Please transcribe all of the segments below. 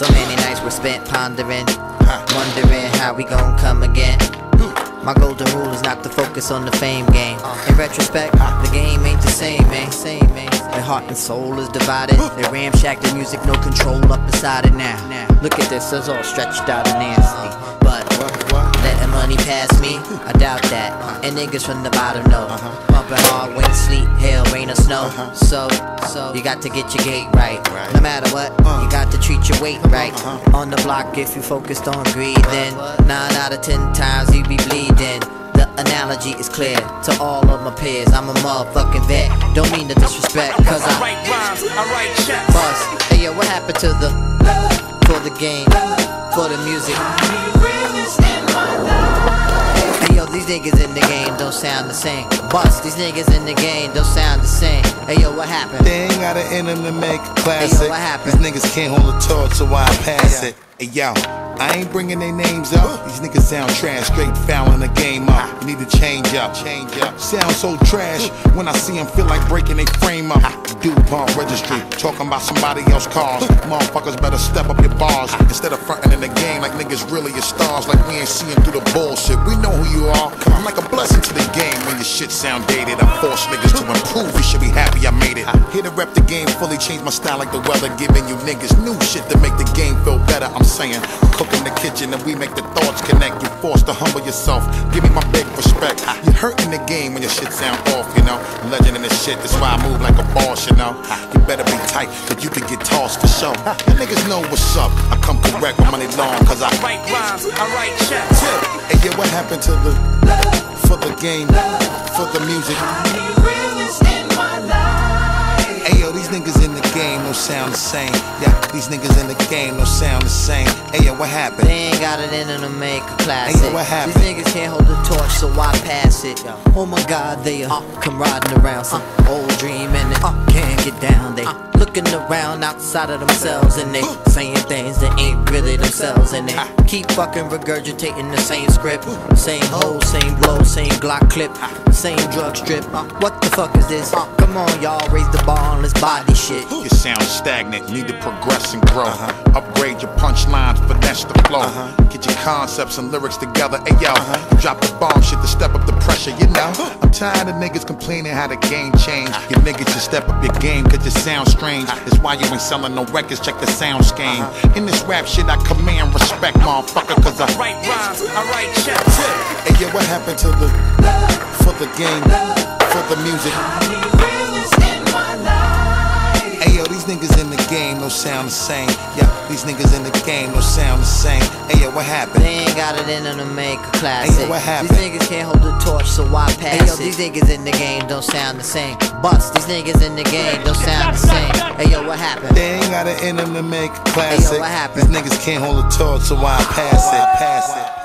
So many nights were spent pondering, wondering how we gon' come again. My golden rule is not to focus on the fame game. In retrospect, the game ain't the same, man. Same. Their heart and soul is divided. They ramshack the music, no control up inside it now. Look at this, it's all stretched out and nasty. Letting money pass me, I doubt that. And niggas from the bottom know. Bumping hard, wind, sleet, hail, rain, or snow. So, so you got to get your gate right. No matter what, you got to treat your weight right. On the block, if you focused on greed, then nine out of ten times you be bleeding. The analogy is clear to all of my peers. I'm a motherfucking vet. Don't mean to disrespect, cause I I write rhymes, I write checks. bust. Hey yo, what happened to the love for the game, for the music? These niggas in the game don't sound the same. Bust, these niggas in the game don't sound the same. Hey yo, what happened? They ain't got an end to make a classic. Hey, yo, what happened? These niggas can't hold a torch, so I pass it. Hey yo, I ain't bringing their names up. These niggas sound trash, straight fouling the game up. Need to change up, change up. Sound so trash when I see them feel like breaking their frame up. DuPont registry, talking about somebody else's cars. Motherfuckers better step up your bars instead of fronting in the game like niggas really are stars. Like we ain't seeing through the bullshit. We know who you are. I'm like a blessing to the game when your shit sound dated. I force niggas to improve. You should be happy I made it. Here to rep the game fully, change my style like the weather, giving you niggas new shit to make the game feel better. I'm saying, cook in the kitchen and we make the thoughts connect. You forced to humble yourself. Give me my big respect. You're hurting the game when your shit sound off, you know. Legend in the shit, that's why I move like a boss, you know. You better be tight, cause you can get tossed for sure. You niggas know what's up. I come correct with money long, cause I Write rhymes, I write checks. Hey, yeah, what happened to the for the game, for the music? Hey, yo, these niggas in the game don't sound the same. Yeah, these niggas in the game don't sound the same. Hey, yo, what happened? They ain't got it in them to make a classic. Hey, yo, what happened? These niggas can't hold the torch, so I pass it. Oh my god, they uh, come riding around some old dream and they uh, can't get down. They looking around outside of themselves and they saying things that ain't really themselves. And they keep fucking regurgitating the same script. Same hole, same blow, same Glock clip, same drug strip. Uh, what the fuck is this? Uh, come on, y'all, raise the bar and let's buy shit. You sound stagnant, need to progress and grow. Uh-huh. Upgrade your punchlines, finesse the flow. Uh-huh. Get your concepts and lyrics together. Hey yo, uh-huh. drop the bomb shit to step up the pressure, you know. I'm tired of niggas complaining how the game changed. You niggas should step up your game, cause you sound strange. That's why you ain't selling no records, check the sound scheme. In this rap shit, I command respect, motherfucker, cause I Write rhymes, I write checks. Hey yo, what happened to the for the game, for the music? Hey yo, these niggas in the game don't sound the same. Yeah, these niggas in the game don't sound the same. Hey yo, what happened? They ain't got it in them to make a classic. Hey, yo, what happened? These niggas can't hold the torch, so I pass hey, yo, these niggas in the game don't sound the same. Bust, these niggas in the game don't sound the same. Hey yo, what happened? They ain't got it in them to make a classic. what happened? These niggas can't hold a torch, so I pass it, pass it.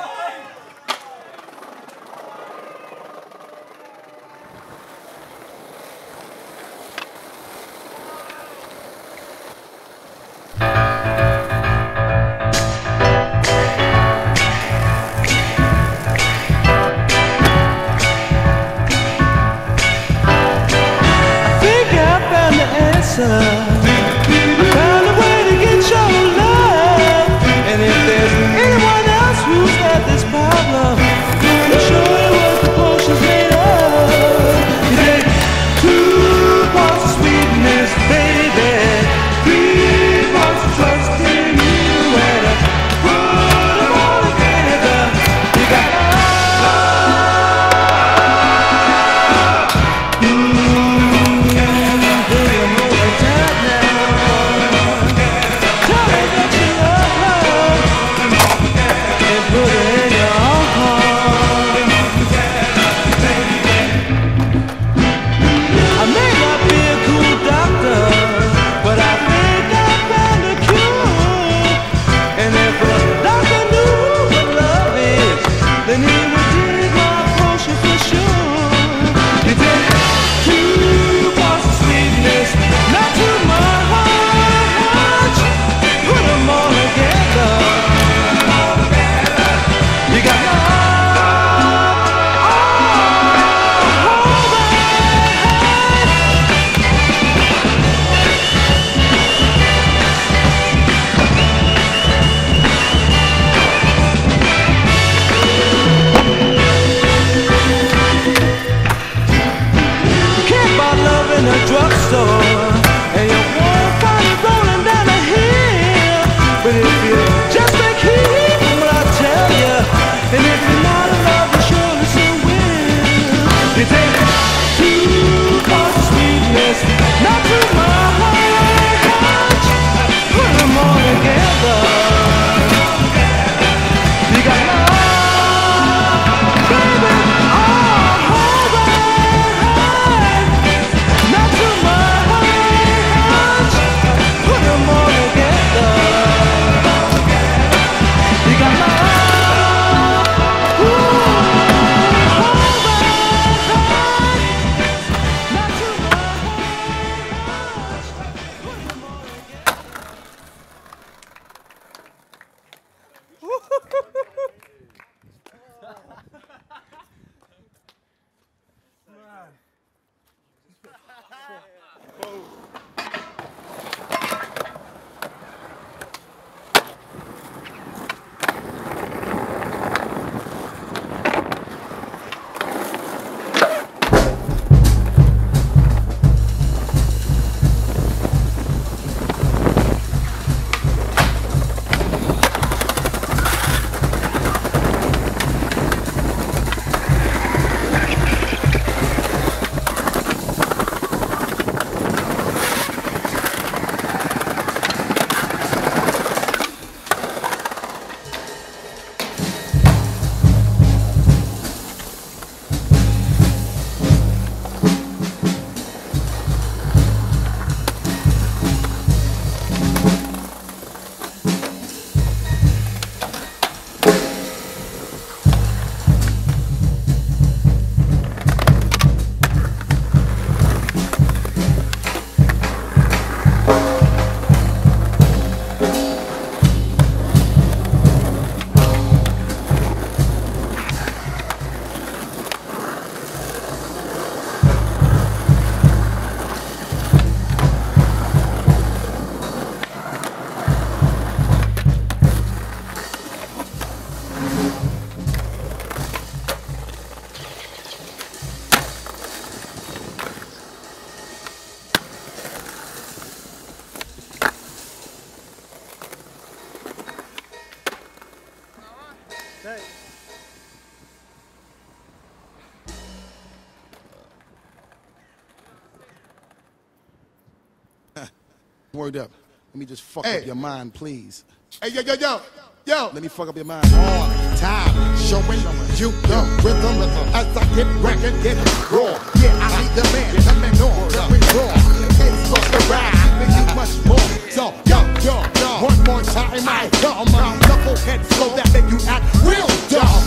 Word up. Let me just fuck Hey. up your mind, please. Hey, yo, yo, yo, yo. Let me fuck up your mind. On time, showing you the rhythm as I get record, get raw. Yeah, I need the man coming on, coming raw. It's supposed to ride, you much more. So, yo, yo, yo, one more time, I come. Knucklehead flow that make you act real dumb.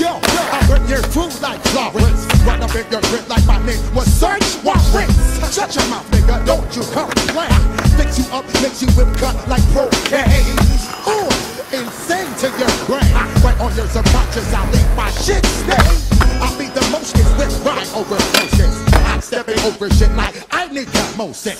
Yo, yo, I rip your food like Florence. Run up in your grip like my name was Search Warrants. Shut your mouth, nigga, don't you come play. Fix you up, makes you whip cut like cocaine. Ooh, insane to your brain. Right on your subconscious, I leave my shit stay. I beat the motions with rhyme over motions. I'm stepping over shit like I need Moses.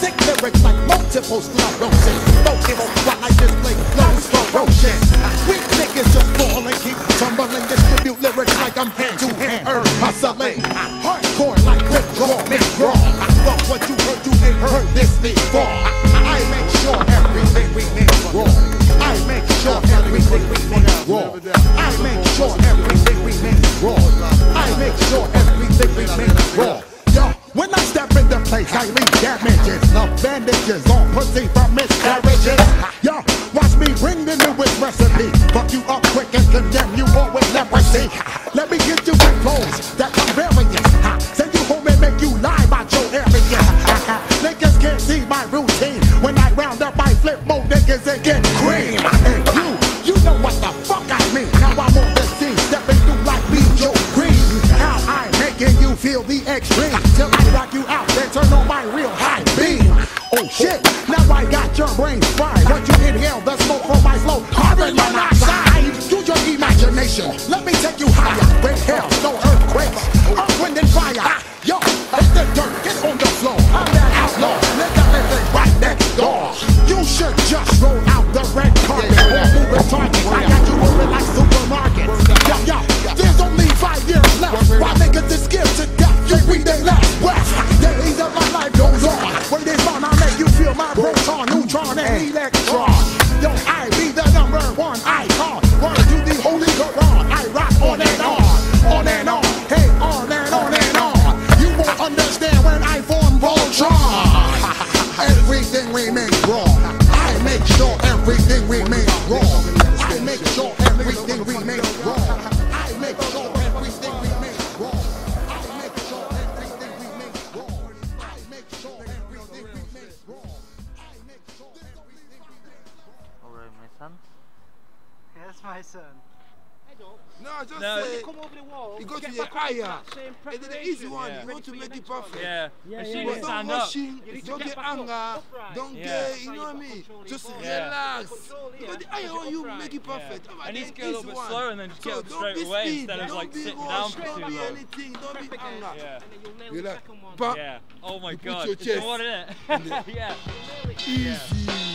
Sick lyrics like multiple sclerosis. Multiple while I display flows ferocious. Weak niggas just fall and keep tumbling. Distribute lyrics like I'm hand to hand herb hustling. Hardcore like quick draw, make raw. Fuck what you heard, you ain't heard this before. I make sure everything we make raw. I make sure everything we make raw. I make sure everything we make raw. I make sure everything we make raw. Yo, when I step in the place, I leave damages. No bandages on pussy from miscarriages. Yo, watch me bring the newest recipe. Fuck you up quick and condemn you all with leprosy. Control Just your Yeah. relax. Control here. Because the higher oh, you make it perfect. Yeah. Alright, And then he's go a little bit one. slower and then just So get up straight away speed, instead of, don't like, be sitting rush, down for Don't be anything, don't be anger. Yeah. And you'll nail You the like, second Yeah. Oh my You put god. your It's chest the one in it. yeah. easy.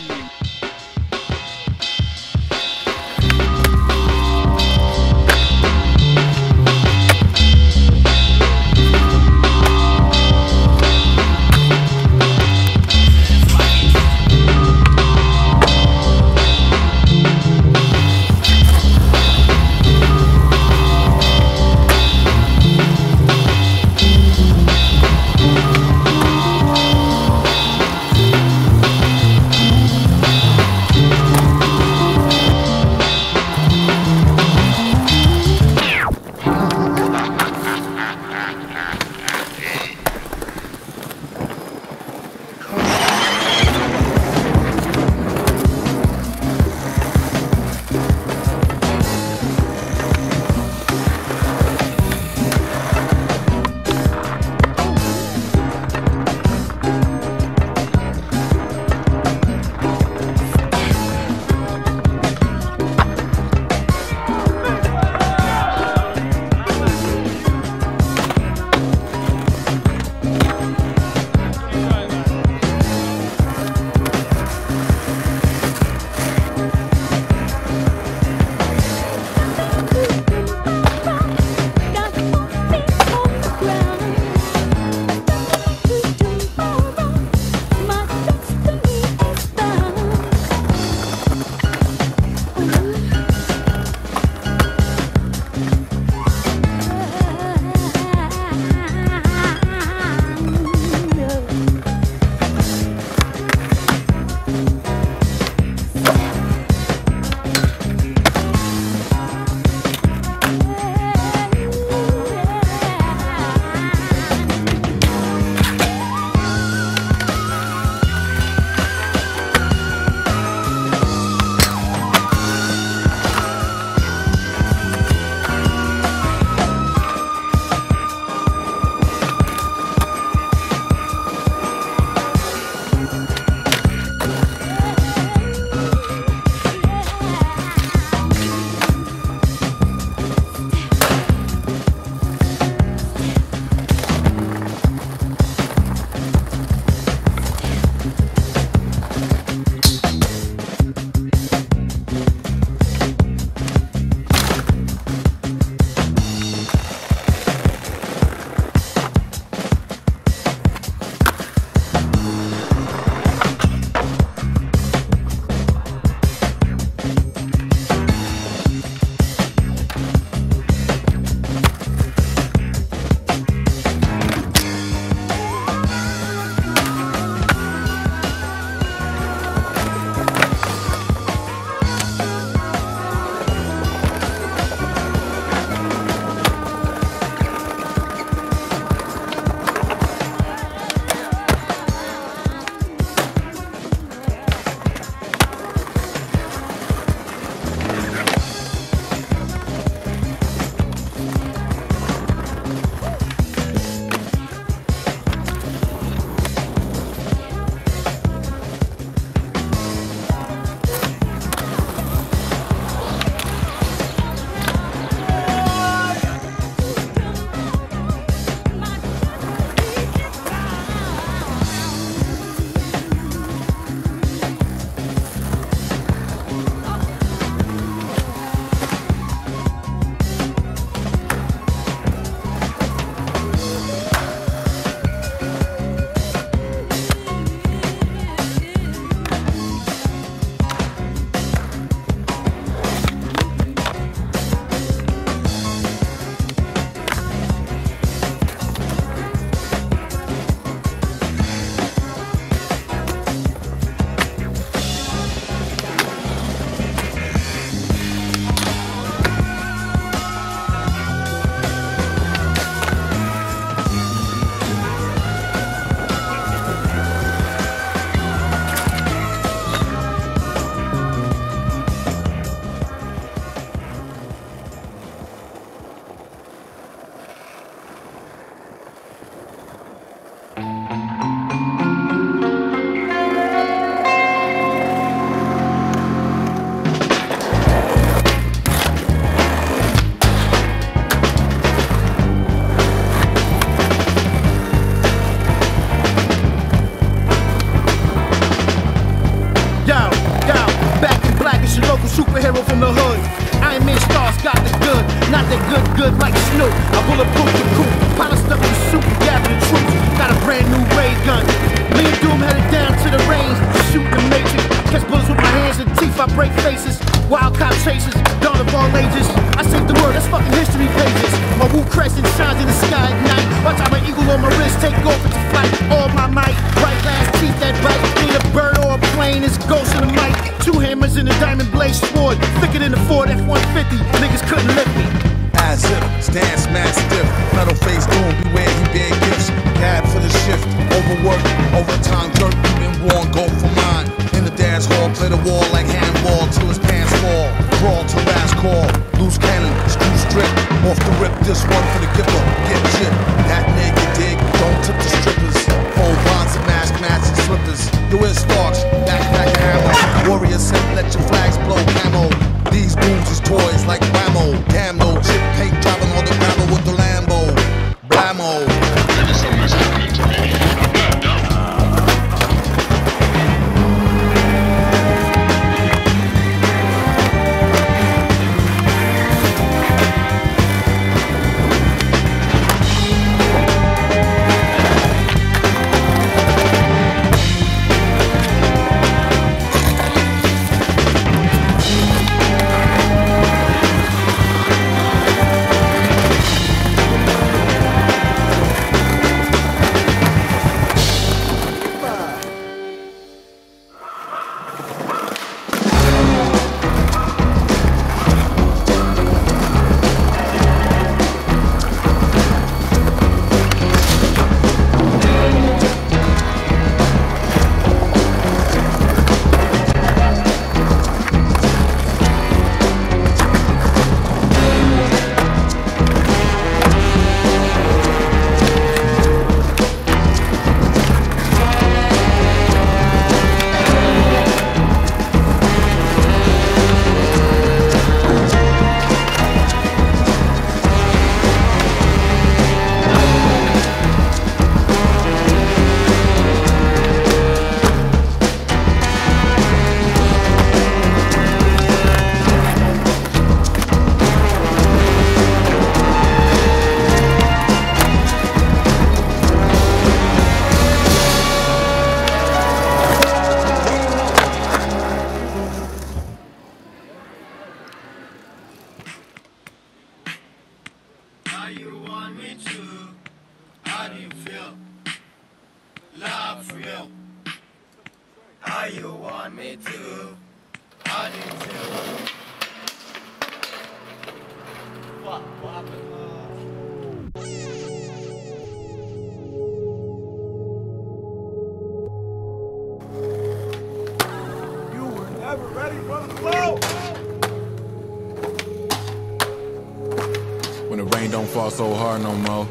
Rain don't fall so hard no more.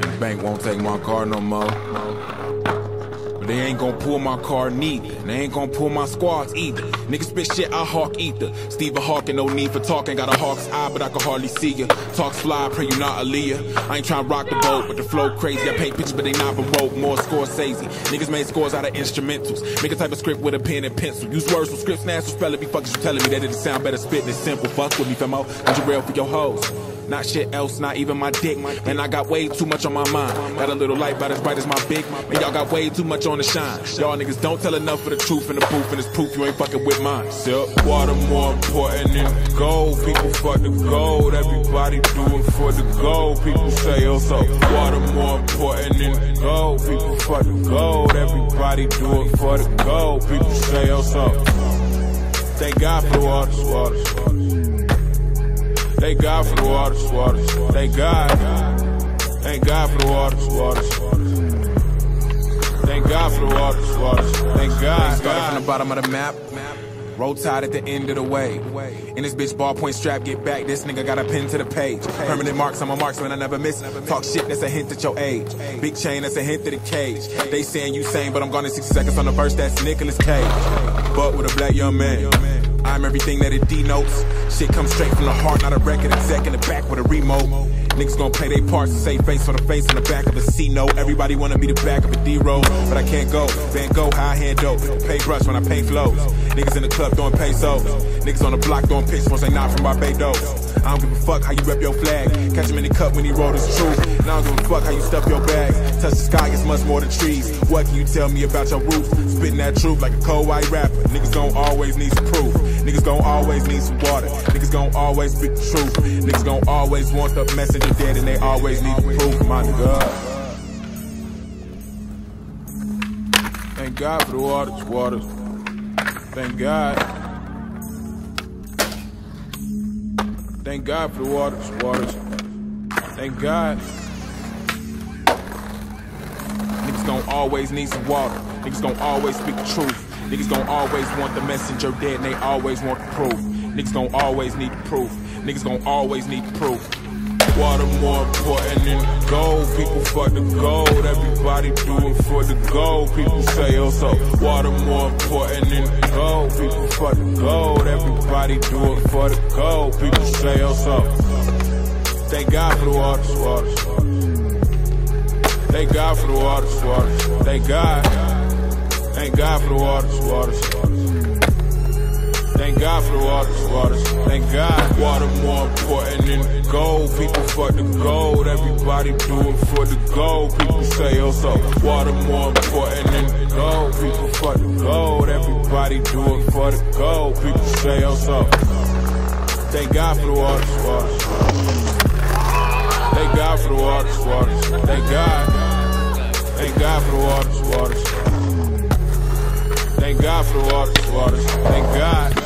And the bank won't take my car no more. They ain't gonna pull my car neither. They ain't gonna pull my squads either. Niggas spit shit, I hawk ether. Stephen Hawking, no need for talking. Got a hawk's eye, but I can hardly see ya. Talks fly, pray you not Aaliyah. I ain't tryna rock the boat, but the flow crazy. I paint pictures, but they not baroque. More Scorsese. Niggas made scores out of instrumentals. Make a type of script with a pen and pencil. Use words from scripts, natural spell it. Be fuckers you telling me that it sound better spitting it simple. Fuck with me, famo. Cause you real for your hoes. Not shit else, not even my dick. And I got way too much on my mind. Got a little light about as bright as my big. And y'all got way too much on the shine. Y'all niggas don't tell enough for the truth and the proof, and it's proof you ain't fucking with mine. Silk water more important than gold. People fuck the gold. Everybody do it for the gold. People say, oh, so water more important than gold. People fuck the gold. Everybody do it for the gold. People say, oh, so. Thank God for the waters. Thank God for the waters, waters. Thank God. Thank God for the waters, waters. Thank God for the waters, waters. Thank God. Started from the bottom of the map. Roll tide at the end of the way. In this bitch ballpoint strap, get back. This nigga got a pin to the page. Permanent marks, I'm a marksman, I never miss. Talk shit, that's a hint at your age. Big chain, that's a hint to the cage. They saying you sane, but I'm gone in 60 seconds on the verse, that's Nicolas Cage. But with a black young man. I'm everything that it denotes. Shit comes straight from the heart, not a record exec in the back with a remote. Niggas gon' play their parts and say face for the face on the back of a C note. Everybody wanna be the back of a D roll, but I can't go. Van Gogh, I hand dope. Paintbrush when I paint flows. Niggas in the club doing pesos. Niggas on the block doing pitch once they not from Barbados. I don't give a fuck how you rep your flag. Catch him in the cup when he wrote his truth. And I don't give a fuck how you stuff your bag. Touch the sky, it's much more than trees. What can you tell me about your roots? Spitting that truth like a cold white rapper. Niggas gon' always need some proof. Niggas gon' always need some water. Niggas gon' always speak the truth. Niggas gon' always want the messenger dead and they always need the proof, my nigga. Thank God for the waters, waters. Thank God. Thank God for the waters, waters. Thank God. Always need some water. Niggas gon' always speak the truth. Niggas gon' always want the messenger dead and they always want the proof. Niggas gon' always need the proof. Niggas gon' always need the proof. Water more important than gold. People fuck the gold. Everybody do it for the gold. People say oh so. Water more important than gold. People fuck the gold. Everybody do it for the gold. People say oh so. Thank God for the waters, waters. Thank God for the waters, waters. Thank God. Thank God for the waters, waters. Thank God for the waters, waters. Thank God. Water more important than gold. People fuck the gold. Everybody do it for the gold. People say oh so. Water more important than gold. People fuck the gold. Everybody do it for the gold. People say oh so. Thank God for the waters, waters. Thank God for the waters, waters. Thank God. Thank God for the waters, waters. Thank God for the waters, waters. Thank God.